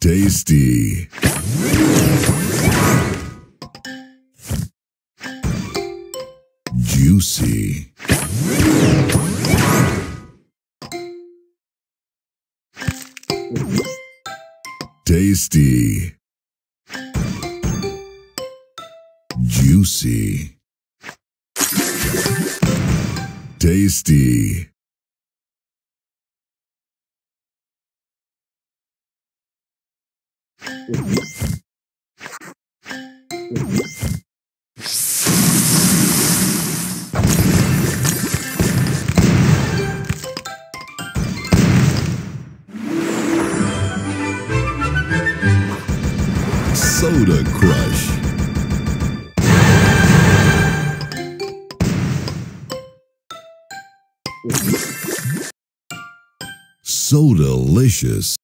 Tasty. Juicy. Tasty. Juicy. Tasty. Soda Crush. So delicious.